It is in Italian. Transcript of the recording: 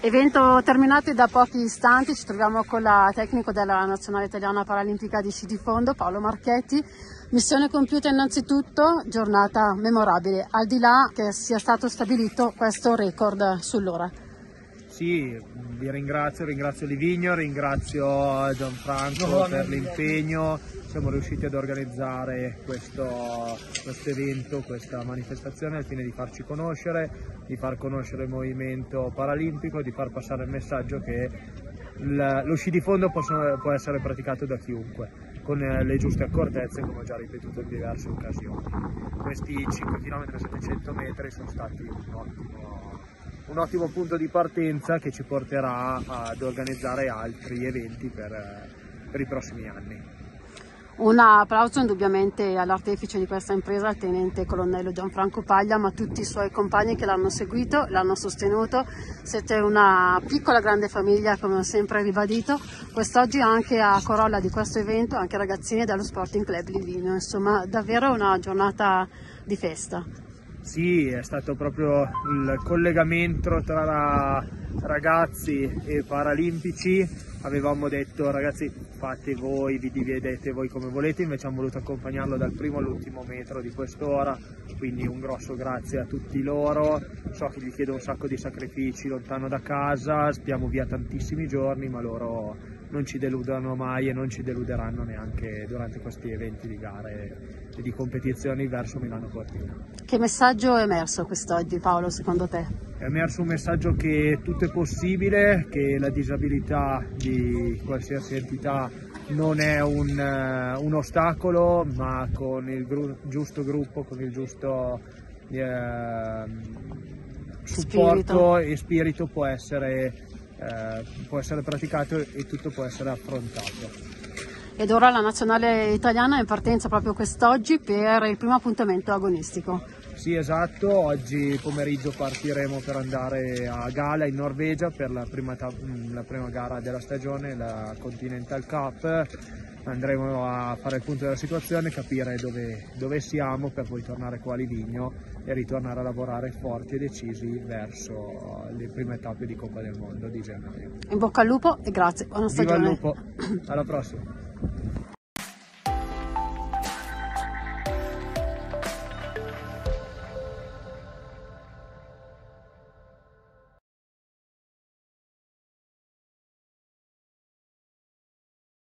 Evento terminato da pochi istanti, ci troviamo con la tecnico della Nazionale Italiana Paralimpica di sci di fondo, Paolo Marchetti. Missione compiuta innanzitutto, giornata memorabile, al di là che sia stato stabilito questo record sull'ora. Sì, vi ringrazio, ringrazio Livigno, ringrazio Gianfranco per l'impegno, siamo riusciti ad organizzare questo, questo, evento, questa manifestazione al fine di farci conoscere, di far conoscere il movimento paralimpico, di far passare il messaggio che lo sci di fondo possono, può essere praticato da chiunque con le giuste accortezze come ho già ripetuto in diverse occasioni. Questi 5 km e 700 metri sono stati un ottimo un ottimo punto di partenza che ci porterà ad organizzare altri eventi per, per i prossimi anni. Un applauso indubbiamente all'artefice di questa impresa, al tenente colonnello Gianfranco Paglia, ma a tutti i suoi compagni che l'hanno seguito, l'hanno sostenuto. Siete una piccola grande famiglia, come ho sempre ribadito. Quest'oggi anche a corolla di questo evento, anche ragazzini dello Sporting Club Livino. Insomma, davvero una giornata di festa. Sì, è stato proprio il collegamento tra ragazzi e paralimpici. Avevamo detto ragazzi fate voi, vi dividete voi come volete, invece abbiamo voluto accompagnarlo dal primo all'ultimo metro di quest'ora, quindi un grosso grazie a tutti loro. So che gli chiedo un sacco di sacrifici lontano da casa, stiamo via tantissimi giorni, ma loro non ci deludono mai e non ci deluderanno neanche durante questi eventi di gare e di competizioni verso Milano Cortina. Che messaggio è emerso quest'oggi Paolo secondo te? È emerso un messaggio che tutto è possibile, che la disabilità di qualsiasi entità non è un, uh, un ostacolo, ma con il gru giusto gruppo, con il giusto eh, supporto spirito. e spirito può essere eh, può essere praticato e tutto può essere affrontato. Ed ora la nazionale italiana è in partenza proprio quest'oggi per il primo appuntamento agonistico. Sì, esatto, oggi pomeriggio partiremo per andare a Gala in Norvegia per la prima, mm, la prima gara della stagione, la Continental Cup. Andremo a fare il punto della situazione, capire dove, dove siamo per poi tornare qua a Livigno e ritornare a lavorare forti e decisi verso le prime tappe di Coppa del Mondo di gennaio. In bocca al lupo e grazie, buona stagione. Viva il lupo, alla prossima.